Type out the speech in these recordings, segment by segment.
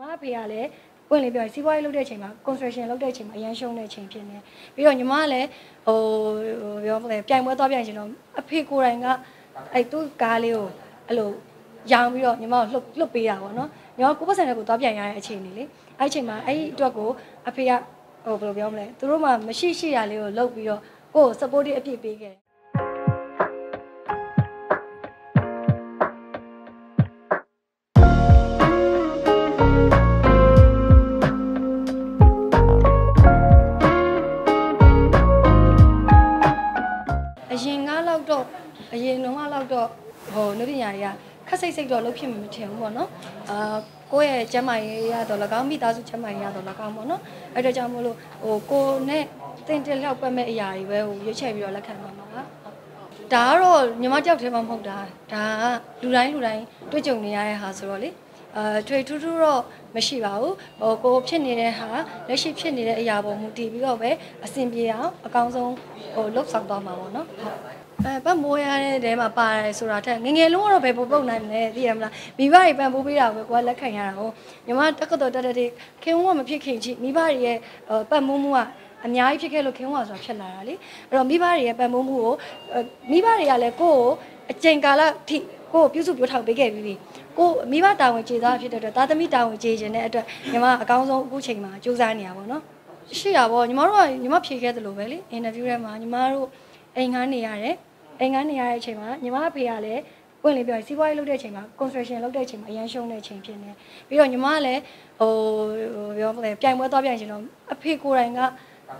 မအဖေကလည်းပွင့်လေးပြောရင်စီးပွားရေးလုပ်တဲ့အချိန်မှာ construction လုပ်တဲ့အချိန်မှာအရန်ရှုံးတဲ့အချိန်ဖြစ်နေပြီးတော့ညီမကလည်းဟိုဟိုပြောမလဲပြိုင်ပွဲသွားပြိုင်ချင်တော့အဖေကိုယ်တိုင်ကအဲ့သူ့ကားလေးကိုအဲ့လိုရောင်းပြီးတော့ညီမကိုလှုပ်လှုပ်ပေးတာပေါ့နော်ညီမကိုပတ်စံတဲ့ကိုသွားပြိုင်ရတဲ့အချိန်လေးလေအဲ့အချိန်မှာအဲ့ဒီအတွက်ကိုအဖေကဟိုဘယ်လိုပြောမလဲသူတို့မှမရှိရှိရလေးကိုလှုပ်ပြီးတော့ကိုယ့်ကို support အပြည့်ပေးခဲ့ နုပညာတွေကခက်စိတ်စိတ်တော့လုပ်ဖြစ်မှာမထင်ဘူးပေါ့နော်အာကိုယ့်ရဲ့ကျမ်းမာရေးရတော့၎င်းမိသားစုကျမ်းမာရေးရတော့၎င်းပေါ့နော်အဲ့ဒါကြောင့်မို့လို့ဟိုကိုနဲ့တင်တက်လျောက်ပတ်မဲ့အရာတွေပဲဟိုရွေးချယ်ပြီးတော့လက်ခံပါမှာပါဒါကတော့ညီမတယောက်တည်းမှမဟုတ်တာဒါကလူတိုင်းလူတိုင်းတွေ့ကြုံနေရတဲ့ဟာဆိုတော့လေအာထွေထူးထူးတော့မရှိပါဘူးဟိုကိုဖြစ်နေတဲ့ဟာလက်ရှိဖြစ်နေတဲ့အရာပေါ်မူတည်ပြီးတော့ပဲအဆင်ပြေအောင်အကောင်းဆုံးဟိုလှုပ်ဆောင်သွားမှာပေါ့နော်ဟုတ် အဲပတ်မိုးရတဲ့တဲမှာပါတယ်ဆိုတာထက်ငယ်ငယ်လုံးကတော့ဘယ်ပုံပုံနိုင်မလဲသိရမလားမိဘတွေပံ့ပိုးပေးတာပဲကိုကလက်ခံရတာဟုတ်ညီမတက္ကသိုလ်တက်တဲ့ခင်ဝမဖြစ်ခင်ချိမိဘတွေရဲ့ပတ်မိုးမှုကအများကြီးဖြစ်ခဲ့လို့ခင်ဝါဆိုတာဖြစ်လာတာလေအဲ့တော့မိဘတွေရဲ့ပံ့ပိုးမှုကိုမိဘတွေကလည်းကိုယ့်ကိုအချိန်ကာလထိကိုယ့်ကိုပြုစုပြောထောင်ပေးခဲ့ပြီးပြီကိုမိဘတာဝန်ကျေသားဖြစ်တဲ့အတွက်သားသမီးတာဝန်ကျေခြင်းတဲ့အတွက်ညီမအကောင်းဆုံးအခုချိန်မှာစူးစမ်းနေရပါတော့ရှိရပါဘောညီမတို့ကညီမဖြေခဲ့သလိုပဲလေအင်တာဗျူးထဲမှာညီမတို့အိမ်ငန်းနေရတယ် အိမ်ငန်းနေရတဲ့အချိန်မှာညီမအဖေကလည်းပွင့်လေးပြောရင်စီးပွားရေးလုပ်တဲ့အချိန်မှာ construction လုပ်တဲ့အချိန်မှာအရန်ရှုံးတဲ့အချိန်ဖြစ်နေပြီးတော့ညီမကလည်းဟိုပြောမလဲပြိုင်ပွဲသွားပြိုင်ချင်တော့အဖေကိုယ်တိုင်က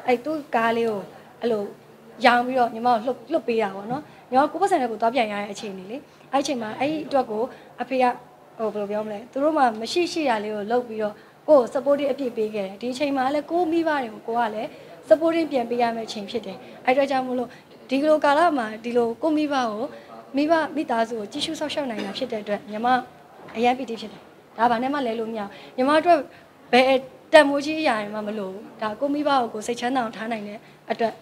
အဲ့သူ့ကားလေးကိုအဲ့လိုရောင်းပြီးတော့ညီမကိုလှုပ်လှုပ်ပေးတာပေါ့နော်ညီမကိုပတ်စံတဲ့ကိုသွားပြိုင်ရတဲ့အချိန်နေလေအဲ့အချိန်မှာအဲ့ဒီအတွက်ကိုအဖေကဟိုဘယ်လိုပြောမလဲသူတို့မှမရှိရှိရလေးကိုလှုပ်ပြီးတော့ကိုယ့်ကို supporting အပြည့်ပေးခဲ့တယ်ဒီအချိန်မှာလည်းကိုမိဘတွေကိုကိုကလည်း supporting ပြန်ပေးရမယ့်အချိန်ဖြစ်တယ်အဲ့အတွက်ကြောင့်မို့လို့ ဒီလိုကာလမှာဒီလိုကိုမိဘကိုမိဘမိသားစုကိုကြည့်ရှုဆောက်ရှောက်နိုင်တာဖြစ်တဲ့အတွက်ညီမအရန်ပီတိဖြစ်တယ်ဒါဘာနဲ့မှလဲလို့မရအောင်ညီမအတွက်ဘယ်တန်မိုးကြီးအရာတွေမှမလို့ဒါကိုမိဘကိုကိုစိတ်ချမ်းသာအောင်ထားနိုင်တဲ့အတွက်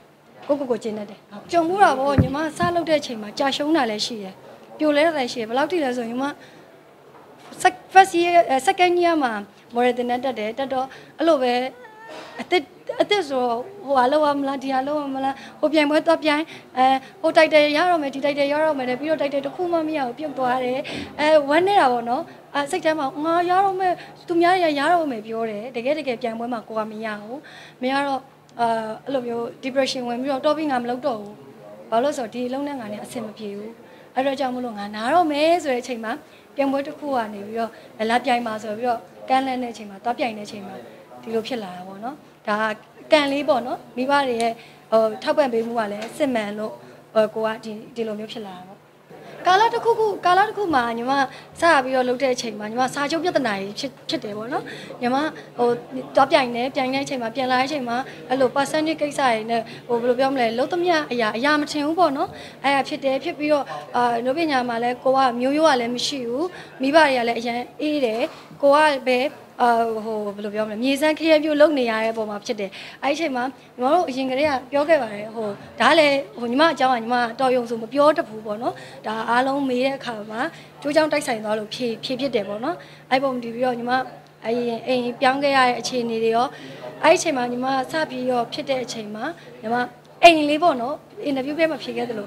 ကိုကိုကိုကျင်းနေတယ်ကြုံမှုတာပေါ့ညီမစလုပ်တဲ့အချိန်မှာကြာရှုံးတာလည်းရှိတယ်ပြိုလဲတာလည်းရှိတယ်ဘယ်လောက်ထိလဲဆိုရင်ညီမ first year second year မှာ moral တင်တက်တယ်တက်တော့အဲ့လိုပဲအသက် အသက်ဆိုဟိုဟာလောက်ရမလားဒီဟာလောက်ရမလားဟိုပြိုင်ပွဲတော့ပြိုင်အဲဟိုတိုက်တယ်ရတော့မယ်ဒီတိုက်တယ်ရတော့မယ်တဲ့ပြီးတော့တိုက်တယ်တစ်ခုမှမရဘူးပြုတ်သွားတယ်အဲဝမ်းနေတာပေါ့နော်အဲစိတ်ထဲမှာငါရတော့မယ်သူများရရတော့မယ်ပြောတယ်တကယ်တကယ်ပြိုင်ပွဲမှာကိုကမရဘူးမရတော့အာအဲ့လိုမျိုး depression ဝင်ပြီးတော့တော့ပြီးငါမလုပ်တော့ဘူးဘာလို့ဆိုတော့ဒီအလုံးနဲ့ငါနဲ့အဆင်မပြေဘူးအဲ့တော့ကြောင့်မလို့ငါနားတော့မယ်ဆိုတဲ့အချိန်မှာပြိုင်ပွဲတစ်ခုကနေပြီးတော့လာပြိုင်ပါဆိုပြီးတော့ကန်းလန်းတဲ့အချိန်မှာသွားပြိုင်တဲ့အချိန်မှာ ဒီလိုဖြစ်လာတာပေါ့နော်ဒါကန်လေးပေါ့နော်မိဘတွေရဲ့ဟိုထောက်ပံ့ပေးမှုကလည်းစစ်မှန်လို့ဟိုကိုကဒီဒီလိုမျိုးဖြစ်လာတာပေါ့ကာလတစ်ခုခုကာလတစ်ခုမှာညီမစပြီးတော့လုပ်တဲ့အချိန်မှာညီမစာချုပ်ပြဿနာကြီးဖြစ်ဖြစ်တယ်ပေါ့နော်ညီမဟိုတော့ပြိုင်နေပြိုင်တဲ့အချိန်မှာပြန်လာတဲ့အချိန်မှာအဲ့လို percentage ကိစ္စတွေနဲ့ဟိုဘယ်လိုပြောမလဲလုံးသမျှအရာအရာမထင်ဘူးပေါ့နော်အဲ့ဒါဖြစ်တယ်ဖြစ်ပြီးတော့အာနိုးပညာမှာလည်းကိုကမျိုးရိုးကလည်းမရှိဘူးမိဘတွေကလည်းအရန်အေးတယ်ကိုကပဲအာ ဟိုဘယ်လိုပြောမလဲမြေစမ်းခရပြုတ်လုံနေရတဲ့ပုံမှာဖြစ်တယ်အဲ့ဒီအချိန်မှာညီမတို့အရင်ကတည်းကပြောခဲ့ပါတယ်ဟိုဒါလည်းဟိုညီမအကြောင်းကညီမတော်ယုံဆိုမပြောတတ်ဘူးပေါ့နော်ဒါအားလုံးမေးတဲ့အခါမှာကျိုးချောင်းတိုက်ဆိုင်သွားလို့ဖြေဖြေဖြစ်တယ်ပေါ့နော်အဲ့ပုံဒီပြီးတော့ညီမအရင်အိမ်ပြောင်းခဲ့ရတဲ့အခြေအနေတွေရောအဲ့ဒီအချိန်မှာညီမစပြီးရောဖြစ်တဲ့အချိန်မှာညီမအိမ်လေးပေါ့နော်အင်တာဗျူးပဲမှာဖြေခဲ့သလို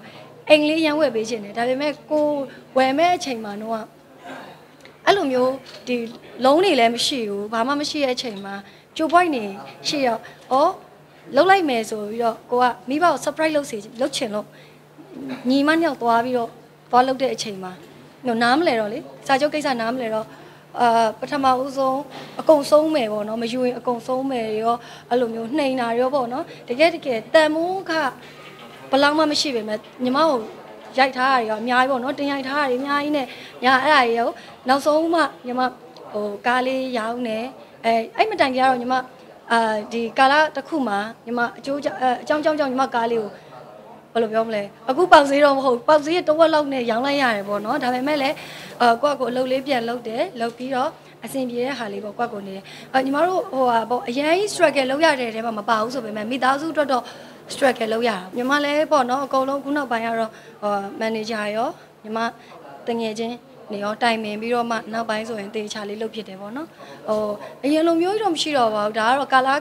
အိမ်လေးရန်ဝယ်ပေးခြင်းတယ်ဒါပေမဲ့ကိုဝယ်မဲ့အချိန်မှာတော့ အဲ့လိုမျိုးဒီလုံးနေလည်းမရှိဘူးဘာမှမရှိတဲ့အချိန်မှာကြိုပွိုက်နေရှိရောဩလုံးလိုက်မယ်ဆိုပြီးတော့ကိုကမိဘကို surprise လုပ်စီလုပ်ချင်လို့ညီမညောက်သွားပြီးတော့သွားလုပ်တဲ့အချိန်မှာဟိုနားမလဲတော့လေစာချုပ်ကိစ္စနားမလဲတော့အာပထမဦးဆုံးအကုန်ဆုံးမယ်ပေါ့နော်မယူရင်အကုန်ဆုံးမယ်ရောအဲ့လိုမျိုးနှိမ်တာရောပေါ့နော်တကယ်တကယ်တန်မိုးကဘလောက်မှမရှိပေမဲ့ညီမကို ရိုက်ထားတာတွေရောအများကြီးပေါ့နော်တင်ရိုက်ထားတာတွေအများကြီးနဲ့ညာအဲ့ဒါတွေရောနောက်ဆုံးမှညီမဟိုကားလေးရောင်းနေအဲအဲ့မတိုင်ကြတော့ညီမအာဒီကာလာတစ်ခုမှာညီမအကျိုးအကြောင်းကြောင်းကြောင့်ညီမကားလေးကိုဘယ်လိုပြောမလဲအခုပေါက်ဈေးတော့မဟုတ်ပေါက်ဈေးတဝက်လောက်နဲ့ရောင်းလိုက်ရတယ်ပေါ့နော်ဒါပေမဲ့လည်းအာကိုယ့်ကိုအလုပ်လေးပြန်လုပ်တယ်လုပ်ပြီးတော့အဆင်ပြေတဲ့ဟာလေးပေါ့ကွက်ကိုနေတယ်အညီမတို့ဟိုဟာပေါ့အရင် struggle လုပ်ရတဲ့တဲမှာမပါဘူးဆိုပေမဲ့မိသားစုအတွက်တော့ struggle လုပ်ရတာညီမလည်းပေါ့နော်အကုန်လုံးခုနောက်ပိုင်းကတော့ဟို manager ရောညီမတငယ်ချင်းညီနေရောတိုင်ပင်ပြီးတော့မှနောက်ပိုင်းဆိုရင်တေချာလေးလုပ်ဖြစ်တယ်ပေါ့နော်ဟိုအရင်လိုမျိုးကြီးတော့မရှိတော့ပါဘူးဒါကတော့ကာလာ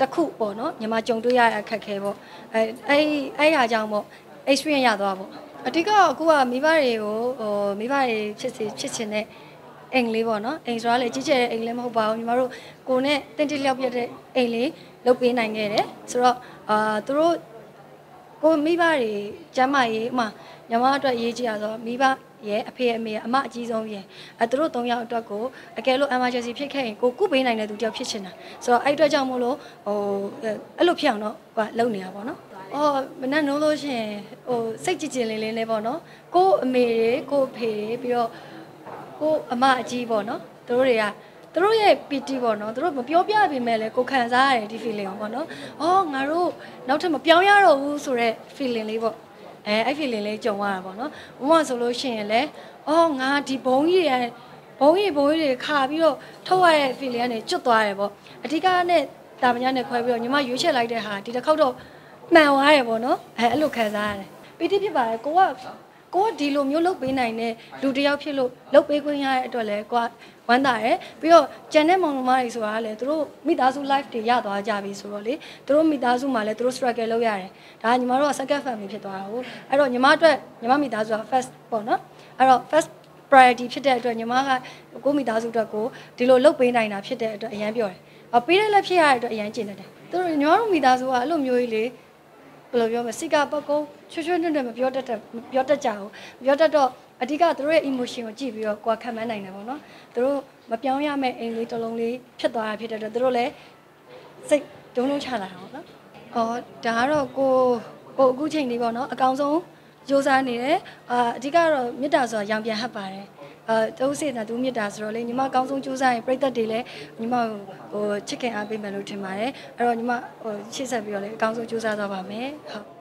တစ်ခုပေါ့နော်ညီမကြုံတွေ့ရတဲ့အခက်အခဲပေါ့အဲအဲ့အဲ့ဟာကြောင့်ပေါ့ experience ရသွားပေါ့အဓိကအခုကမိဘတွေကိုဟိုမိဘတွေဖြစ်စီဖြစ်ချင်တဲ့ အိမ်လေးပေါ့နော်အိမ်ဆိုတာလေကြီးကျယ်တဲ့အိမ်လည်းမဟုတ်ပါဘူးညီမတို့ကိုနဲ့တင်းတိလျောက်ပြတဲ့အိမ်လေးလုပ်ပေးနိုင်ခဲ့တယ်ဆိုတော့အာသူတို့ကိုမိဘတွေကျမ်းမာရေးအမညီမအတွက်ရေးကြည့်ရဆိုမိဘရဲ့အဖေအမေအမအကြီးဆုံးရဲ့အဲသူတို့၃ယောက်အတွက်ကိုအကယ်လို့ emergency ဖြစ်ခဲ့ရင်ကိုကုပေးနိုင်တဲ့သူတယောက်ဖြစ်ချင်တာဆိုတော့အဲ့အတွက်ကြောင့်မို့လို့ဟိုအဲ့လိုဖြစ်အောင်တော့ဟိုလုံနေတာပေါ့နော်အော်မနဲ့နိုးလို့ရှိရင်ဟိုစိတ်ကြည်ကြည်လေးလေးနဲ့ပေါ့နော်ကိုအမေတွေကိုအဖေတွေပြီးတော့ ကိုအမအကြီးပေါ့နော်သူတို့တွေကသူတို့ရဲ့ PT ပေါ့နော်သူတို့မပြောပြပေမဲ့လည်းကိုခံစားရတယ်ဒီ feeling ကိုပေါ့နော်။အော်ငါတို့နောက်ထပ်မပြောင်းရတော့ဘူးဆိုတော့ feeling လေးပေါ့။အဲအဲ့ feeling လေးကြုံရတာပေါ့နော်။ဘုမဆိုလို့ရှိရင်လည်းအော်ငါဒီဘုံကြီးတွေဘုံကြီးဘုံကြီးတွေခါပြီးတော့ထုတ်ရတဲ့ feeling ကနေကျွတ်သွားတယ်ပေါ့။အဓိကနဲ့တာမညာနဲ့ခွဲပြီးတော့ညီမရွေးချက်လိုက်တဲ့ဟာဒီတစ်ခေါက်တော့မှန်သွားတယ်ပေါ့နော်။အဲအဲ့လိုခံစားရတယ်။ PT ဖြစ်ပါတယ်ကိုက ကိုကဒီလိုမျိုးလုပ်ပေးနိုင်တဲ့လူတစ်ယောက်ဖြစ်လို့လုပ်ပေးခွင့်ရတဲ့အတွက်လည်းကိုကဝမ်းသာတယ်ပြီးတော့ကျန်တဲ့မောင်နှမတွေဆိုတာကလည်းသူတို့မိသားစု life တွေရသွားကြပြီဆိုတော့လေသူတို့မိသားစုမှာလည်းသူတို့ struggle လုပ်ရတယ်ဒါကညီမတို့က second family ဖြစ်သွားတာဟုတ်အဲ့တော့ညီမအတွက်ညီမမိသားစုက first ပေါ့နော်အဲ့တော့ first priority ဖြစ်တဲ့အတွက်ညီမကကိုမိသားစုအတွက်ကိုဒီလိုလုပ်ပေးနိုင်တာဖြစ်တဲ့အတွက်အရန်ပြောတယ်အပေးတဲ့လက်ဖြစ်ရတဲ့အတွက်အရန်ကျင်နေတယ်သူတို့ညီမတို့မိသားစုကအဲ့လိုမျိုးကြီးလေ ဘယ်လိုပြောမလဲစိတ်ကပကုန်းချွတ်ချွတ်နွတ်နွတ်မပြောတတ်တဲ့မပြောတတ်ကြဘူးမပြောတတ်တော့အဓိကသူတို့ရဲ့ emotion ကိုကြည့်ပြီးတော့ကိုယ်ခံမနိုင်တယ်ပေါ့နော်သူတို့မပြောင်းရမယ့်အိမ်လေးတစ်လုံးလေးဖြစ်သွားတာဖြစ်တဲ့အတွက်သူတို့လည်းစိတ်ဒုံလုံးချလာတာပေါ့နော်အော်ဒါကတော့ကိုကိုအခုချိန်လေးပေါ့နော်အကောင်ဆုံး စူးစမ်းနေတယ်အာအဓိကတော့မေတ္တာဆိုတာရောင်ပြန်ဟပ်ပါတယ်အဲတုံးစေတာသူမေတ္တာဆိုတော့လေညီမအကောင်းဆုံးစူးစမ်းရင်ပြိသက်တွေလည်းညီမဟိုချစ်ခင်အားပေးမယ်လို့ထင်ပါတယ်အဲ့တော့ညီမဟိုရှေ့ဆက်ပြီးတော့လေအကောင်းဆုံးစူးစမ်းသွားပါမယ်ဟုတ်